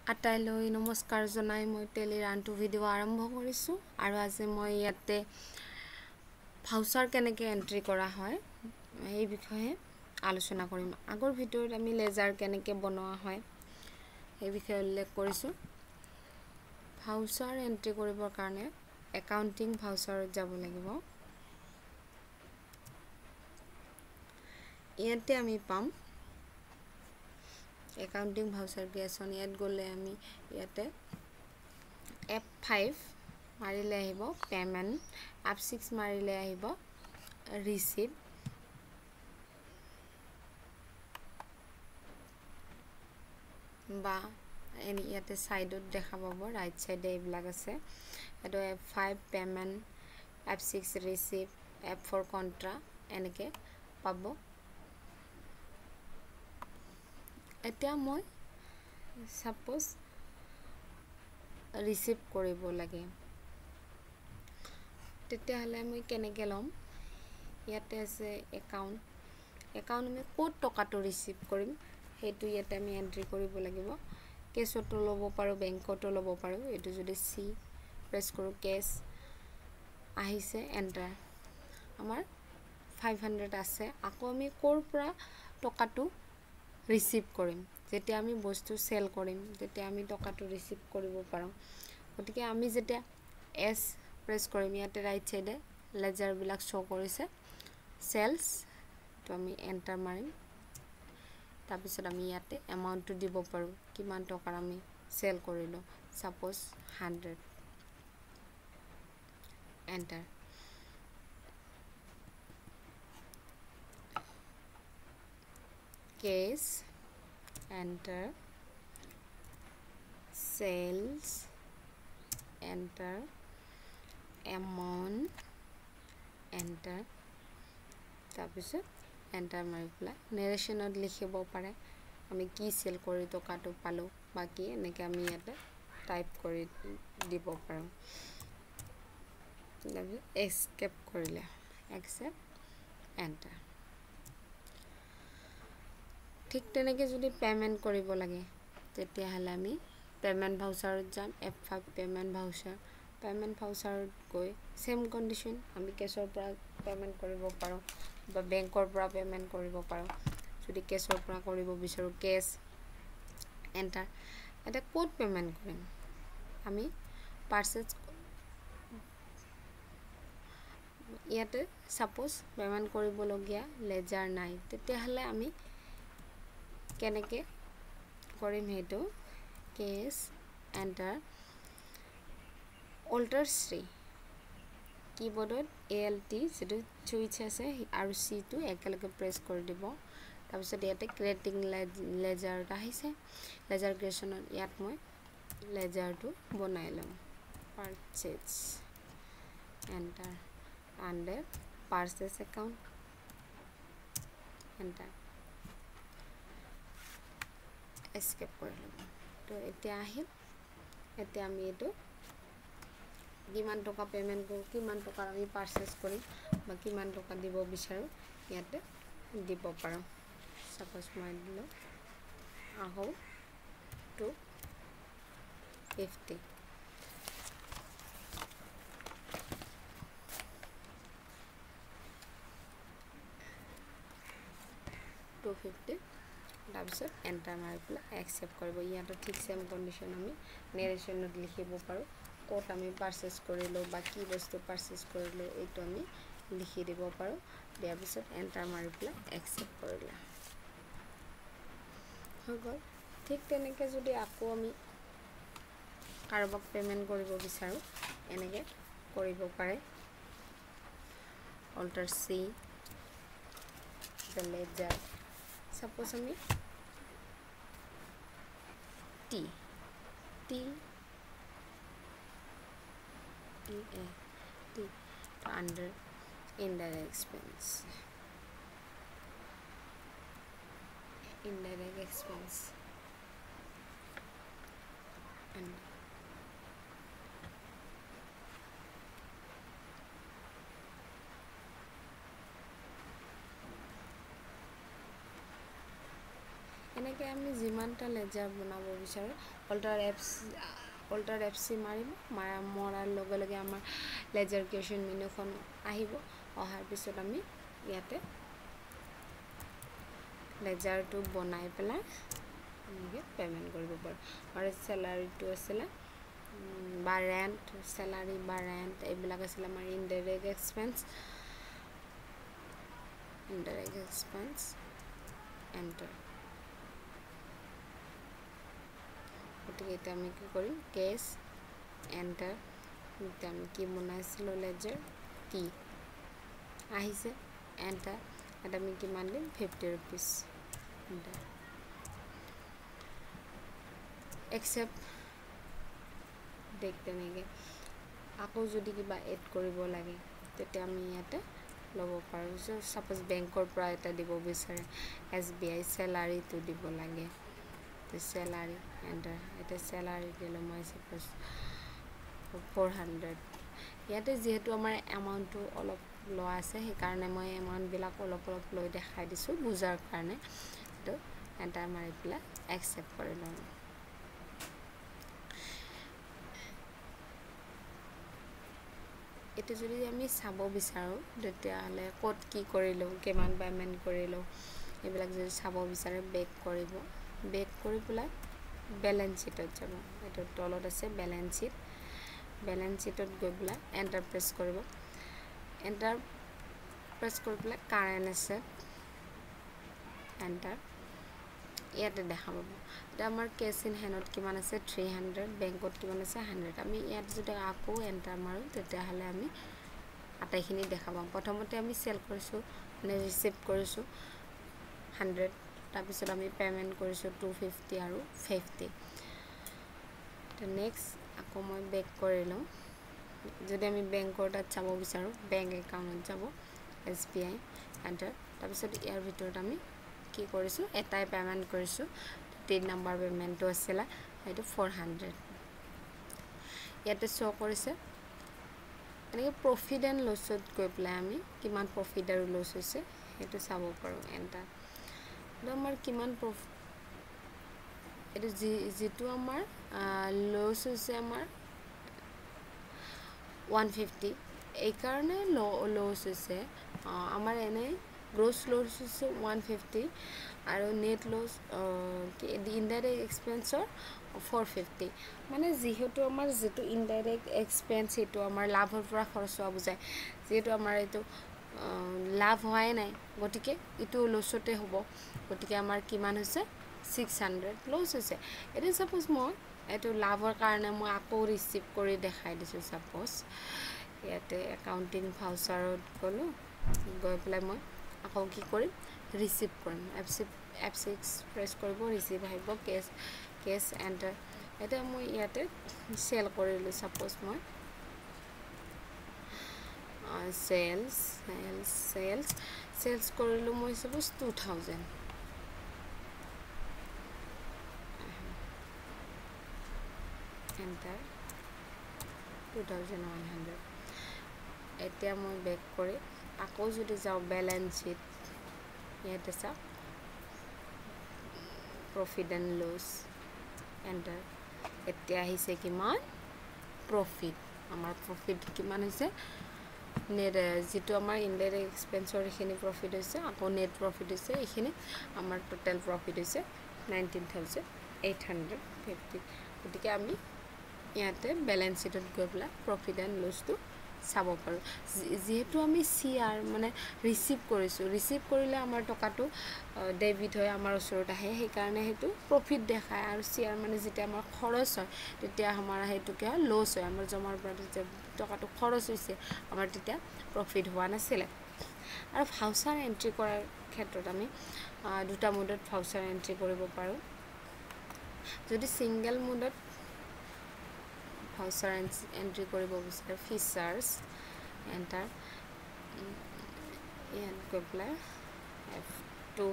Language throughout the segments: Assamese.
আটাইলৈ নমস্কাৰ জনাই মই টেলি ৰানটো ভিডিঅ' আৰম্ভ কৰিছোঁ আৰু আজি মই ইয়াতে ভাউচাৰ কেনেকৈ এণ্ট্ৰি কৰা হয় সেই বিষয়ে আলোচনা কৰিম। আগৰ ভিডিঅ'ত আমি লেজাৰ কেনেকৈ বনোৱা হয় সেই বিষয়ে উল্লেখ কৰিছোঁ। ভাউচাৰ এণ্ট্ৰি কৰিবৰ কাৰণে একাউণ্টিং ভাউচাৰত যাব লাগিব। ইয়াতে আমি পাম একাউণ্টিং ভাউচাৰ ক্ৰিয়েশ্যন ইয়াত গ'লে আমি ইয়াতে এফ ফাইভ মাৰিলে আহিব পে'মেণ্ট এফ ছিক্স মাৰিলে আহিব ৰিচিপ্ট। বা এনে ইয়াতে ছাইডত দেখা পাব ৰাইট ছাইডে এইবিলাক আছে। এইটো F five payment F six receipt F for contra এনেকৈ পাব। এতিয়া মই ছাপ'জ ৰিচিভ কৰিব লাগে। তেতিয়াহ'লে মই কেনেকৈ ল'ম? ইয়াতে আছে একাউণ্ট একাউণ্ট আমি ক'ত টকাটো ৰিচিভ কৰিম? সেইটো ইয়াতে আমি এণ্ট্ৰি কৰিব লাগিব। কেছতো ল'ব পাৰোঁ বেংকতো ল'ব পাৰোঁ। এইটো যদি চি প্ৰেছ কৰোঁ কেছ আহিছে এণ্টাৰ আমাৰ ফাইভ হাণ্ড্ৰেড আছে। আকৌ আমি ক'ৰ পৰা টকাটো ৰিচিভ কৰিম। যেতিয়া আমি বস্তু চেল কৰিম তেতিয়া আমি টকাটো ৰিচিভ কৰিব পাৰোঁ। গতিকে আমি যেতিয়া এছ প্ৰেছ কৰিম ইয়াতে ৰাইট ছাইডে লেজাৰবিলাক শ্ব' কৰিছে। চেলছ তো আমি এণ্টাৰ মাৰিম। তাৰপিছত আমি ইয়াতে এমাউণ্টটো দিব পাৰোঁ কিমান টকাৰ আমি চেল কৰিলোঁ। Suppose hundred enter cash enter. Sales enter. Amount enter. তাৰপিছত এণ্টাৰ মাৰি পেলাই নেৰেশ্যনত লিখিব পাৰে। আমি কি চেল কৰি টকাটো পালোঁ বা কি এনেকৈ আমি ইয়াতে টাইপ কৰি দিব পাৰোঁ। তাৰপিছত এক্সকেপ কৰিলে একচেপ্ট এণ্টাৰ ঠিক তেনেকৈ যদি পে'মেণ্ট কৰিব লাগে তেতিয়াহ'লে আমি পে'মেণ্ট ভাউচাৰত যাম F five payment voucher payment ভাউচাৰত গৈ ছেম কণ্ডিশ্যন আমি কেছৰ পৰা পে'মেণ্ট কৰিব পাৰোঁ বা বেংকৰ পৰা পে'মেণ্ট কৰিব পাৰোঁ। যদি কেছৰ পৰা কৰিব বিচাৰোঁ কেছ এণ্টাৰ এতিয়া ক'ত পে'মেণ্ট কৰিম? আমি পাৰ্চেছ ইয়াতে ছাপ'জ পে'মেণ্ট কৰিবলগীয়া লেজাৰ নাই তেতিয়াহ'লে আমি কেনেকৈ কৰিম সেইটো কেছ এণ্টাৰ অল্টাৰ চি কীবৰ্ডত এ এল টি যিটো চুইচ আছে আৰু চিটো একেলগে প্ৰেছ কৰি দিব। তাৰপিছত ইয়াতে ক্ৰিয়েটিং লেজাৰত আহিছে। লেজাৰ ক্ৰিয়েশ্যনত ইয়াত মই লেজাৰটো বনাই ল'ম। Purchase enter under purchase account enter. Escape কৰি ল'ব তো এতিয়া আহিল এতিয়া আমি এইটো কিমান টকা পে'মেণ্ট কৰোঁ কিমান টকাৰ আমি পাৰ্চেছ কৰিম বা কিমান টকা দিব বিচাৰোঁ ইয়াতে দিব পাৰোঁ। ছাপ'জ মই দিলোঁ আহোঁ টু ফিফটি টু ফিফটি তাৰপিছত এণ্টাৰ মাৰি পেলাই একচেপ্ট কৰিব। ইয়াতো ঠিক ছেম কণ্ডিশ্যন আমি নেৰেশ্যনত লিখিব পাৰোঁ। ক'ত আমি পাৰ্চেছ কৰিলোঁ বা কি বস্তু পাৰ্চেছ কৰিলোঁ এইটো আমি লিখি দিব পাৰোঁ। দিয়াৰ পিছত এণ্টাৰ মাৰি পেলাই একচেপ্ট কৰিলে। হৈ গ'ল। ঠিক তেনেকৈ যদি আকৌ আমি কাৰোবাক পে'মেণ্ট কৰিব বিচাৰোঁ এনেকৈ কৰিব পাৰে। অল্টাৰ চি লেজাৰ সাপোজ আমি T. T. T A. T. Under indirect expense. Indirect expense. And আমি যিমানটা লেজাৰ বনাব বিচাৰোঁ অল্টাৰ এপছ অল্টাৰ চি মাৰিম মাৰা মৰাৰ লগে লগে আমাৰ লেজাৰ কুৱেশ্যন মেনুখন আহিব। অহাৰ পিছত আমি ইয়াতে লেজাৰটো বনাই পেলাই এনেকৈ পে'মেণ্ট কৰিব পাৰোঁ। আৰু চেলাৰীটো আছিলে বা ৰেণ্ট চেলাৰী বা ৰেণ্ট এইবিলাক আছিলে আমাৰ indirect expense indirect expense enter গতিকে এতিয়া আমি কি কৰিম? কেছ এণ্টাৰ এতিয়া আমি কি বনাইছিলোঁ লেজাৰ টি আহিছে এণ্টাৰ ইয়াত আমি কিমান দিম ফিফটি ৰুপিজ এণ্টাৰ একচেপ্ট দেখ তেনেকৈ আকৌ যদি কিবা এড কৰিব লাগে তেতিয়া আমি ইয়াতে ল'ব পাৰোঁ। ছাপ'জ বেংকৰ পৰা এটা দিব বিচাৰে। এছ বি আই চেলাৰীটো দিব লাগে। চেলাৰী এণ্টাৰ এতিয়া চেলাৰী দিলোঁ মই ছাপ'জ ফ'ৰ হাণ্ড্ৰেড ইয়াতে যিহেতু আমাৰ এমাউণ্টটো অলপ লোৱা আছে সেইকাৰণে মই এমাউণ্টবিলাক অলপ অলপ লৈ দেখাই দিছোঁ বুজাৰ কাৰণে। সেইটো এণ্টাৰ মাৰি পেলাই একচেপ্ট কৰি লওঁ। এইটো যদি আমি চাব বিচাৰোঁ তেতিয়াহ'লে ক'ত কি কৰিলোঁ কিমান পে'মেণ্ট কৰিলোঁ এইবিলাক যদি চাব বিচাৰে বেক কৰিব। বেক কৰি পেলাই বেলেঞ্চ শ্বীটত যাব এইটো তলত আছে বেলেঞ্চ শ্বীট। বেলেঞ্চ শ্বীটত গৈ পেলাই এণ্টাৰ প্ৰেছ কৰিব। এণ্টাৰ প্ৰেছ কৰি পেলাই কাৰেণ্ট আছে। এণ্টাৰ। ইয়াতে দেখা পাব এতিয়া আমাৰ কেছ ইন হেণ্ডত কিমান আছে? থ্ৰী হাণ্ড্ৰেড বেংকত কিমান আছে? হাণ্ড্ৰেড আমি ইয়াত যদি আকৌ এণ্টাৰ মাৰোঁ তেতিয়াহ'লে আমি আটাইখিনি দেখা পাম। প্ৰথমতে আমি চেল কৰিছোঁ মানে ৰিচিভ কৰিছোঁ হাণ্ড্ৰেড তাৰপিছত আমি পে'মেণ্ট কৰিছোঁ টু ফিফটি আৰু ফিফটি নেক্সট আকৌ মই বেক কৰি লওঁ। যদি আমি বেংকৰ তাত চাব বিচাৰোঁ বেংক একাউণ্টত যাব এছ বি আই এণ্টাৰ তাৰপিছত ইয়াৰ ভিতৰত আমি কি কৰিছোঁ এটাই পে'মেণ্ট কৰিছোঁ। তিনি নম্বৰ পে'মেণ্টটো আছিলে সেইটো ফ'ৰ হাণ্ড্ৰেড ইয়াতে শ্ব' কৰিছে এনেকৈ প্ৰফিট এণ্ড লছত গৈ পেলাই আমি কিমান প্ৰফিট আৰু লছ হৈছে সেইটো চাব পাৰোঁ এণ্টাৰ আমাৰ কিমান প্ৰফ এইটো যি যিটো আমাৰ লছ হৈছে আমাৰ ওৱান ফিফটি এইকাৰণে ল' লছ হৈছে আমাৰ এনেই গ্ৰছ লছ হৈছে ওৱান ফিফটি আৰু net loss indirect expenditure four fifty মানে যিহেতু আমাৰ যিটো ইনডাইৰেক্ট এক্সপেঞ্চ সেইটো আমাৰ লাভৰ পৰা খৰচ হোৱা বুজায় যিহেতু আমাৰ এইটো লাভ হোৱাই নাই। গতিকে এইটো লছতে হ'ব। গতিকে আমাৰ কিমান হৈছে? ছিক্স হাণ্ড্ৰেড লছ হৈছে। এতিয়া ছাপ'জ মই এইটো লাভৰ কাৰণে মই আকৌ ৰিচিভ কৰি দেখাই দিছোঁ ছাপ'জ ইয়াতে একাউণ্টিং ভাউচাৰত গ'লোঁ। গৈ পেলাই মই আকৌ কি কৰিম? ৰিচিভ কৰিম। F C F six press কৰিব ৰিচিভ আহিব কেছ কেছ এণ্টাৰ এতিয়া মই ইয়াতে চেল কৰিলোঁ ছাপ'জ মই চেলছ চেলছ চেলছ চেলছ কৰিলোঁ মই suppose two thousand enter two thousand one hundred এতিয়া মই বেক কৰি আকৌ যদি যাওঁ বেলেঞ্চ শ্বীট ইয়াতে চাওক প্ৰফিট এণ্ড লছ এণ্টাৰ এতিয়া আহিছে কিমান? প্ৰফিট আমাৰ প্ৰফিট কিমান হৈছে? নেট যিটো আমাৰ ইনডাইৰেক্ট এক্সপেঞ্চৰ এইখিনি প্ৰফিট হৈছে আকৌ নেট প্ৰফিট হৈছে এইখিনি আমাৰ টোটেল প্ৰফিট হৈছে nineteen thousand eight hundred fifty গতিকে আমি ইয়াতে বেলেঞ্চ শ্বীটত গৈ পেলাই প্ৰফিট এণ্ড লছটো চাব পাৰোঁ। যিহেতু আমি চি আৰ মানে ৰিচিভ কৰিছোঁ। ৰিচিভ কৰিলে আমাৰ টকাটো ডেবিট হৈ আমাৰ ওচৰত আহে। সেইকাৰণে সেইটো প্ৰফিট দেখায়। আৰু চি আৰ মানে যেতিয়া আমাৰ খৰচ হয় তেতিয়া আমাৰ সেইটো কি হয়। লছ হয় আমাৰ জমাৰ পৰা যেতিয়া টকাটো খৰচ হৈছে আমাৰ তেতিয়া প্ৰফিট হোৱা নাছিলে। আৰু ভাউচাৰ এণ্ট্ৰি কৰাৰ ক্ষেত্ৰত আমি দুটা মুডত ভাউচাৰ এণ্ট্ৰি কৰিব পাৰোঁ। যদি ছিংগল মুডত ভাউচাৰ এণ্ট্ৰি কৰিব বিচাৰে ফিচাৰ্ছ এণ্টাৰ ইয়াত গৈ পেলাই F two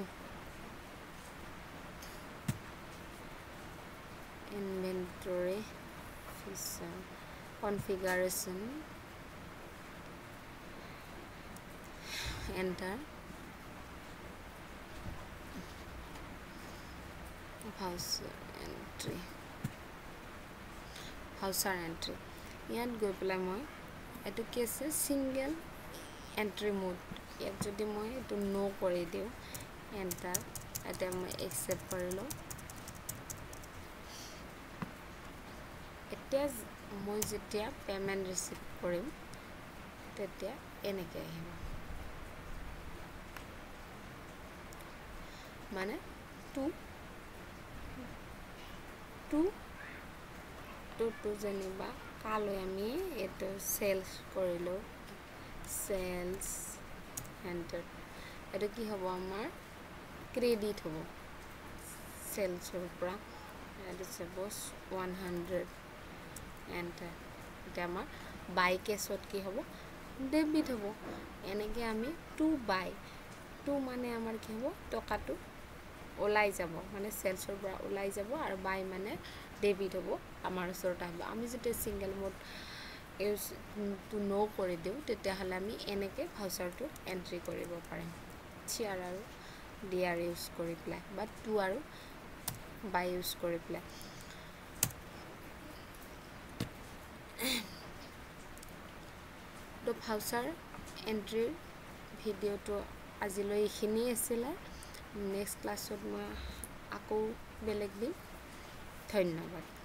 inventory feature configuration enter voucher entry voucher entry ইয়াত গৈ পেলাই মই এইটো কি আছে? ছিংগেল এণ্ট্ৰি মোড ইয়াত যদি মই এইটো ন' কৰি দিওঁ এণ্টাৰ এতিয়া মই একচেপ্ট কৰি লওঁ। এতিয়া মই যেতিয়া পে'মেণ্ট ৰিচিভ কৰিম তেতিয়া এনেকৈ আহিব। মানে টু টু টুটো যেনিবা কালৈ আমি এইটো চেলছ কৰিলোঁ। চেলছ হাণ্ড্ৰেড এইটো কি হ'ব আমাৰ? ক্ৰেডিট হ'ব। চেলছৰ পৰা। এইটো চাপ'জ ওৱান হাণ্ড্ৰেড এণ্টাৰ এতিয়া আমাৰ বাই কেছত কি হ'ব? ডেবিট হ'ব। এনেকৈ আমি টু বাই টু মানে আমাৰ কি হ'ব? টকাটো ওলাই যাব। মানে চেলছৰ পৰা ওলাই যাব আৰু বাই মানে ডেবিট হ'ব আমাৰ ওচৰত আহিব। আমি যেতিয়া ছিংগল মোড ইউজটো ন' কৰি দিওঁ তেতিয়াহ'লে আমি এনেকৈ ভাউচাৰটো এণ্ট্ৰি কৰিব পাৰিম। চিয়াৰ আৰু ডিয়াৰ ইউজ কৰি পেলাই বা টু আৰু বাই ইউজ কৰি পেলাই। তো ভাউচাৰ এণ্ট্ৰিৰ ভিডিঅ'টো আজিলৈ এইখিনিয়ে আছিলে। নেক্সট ক্লাছত মই আকৌ বেলেগ দিম। ধন্যবাদ।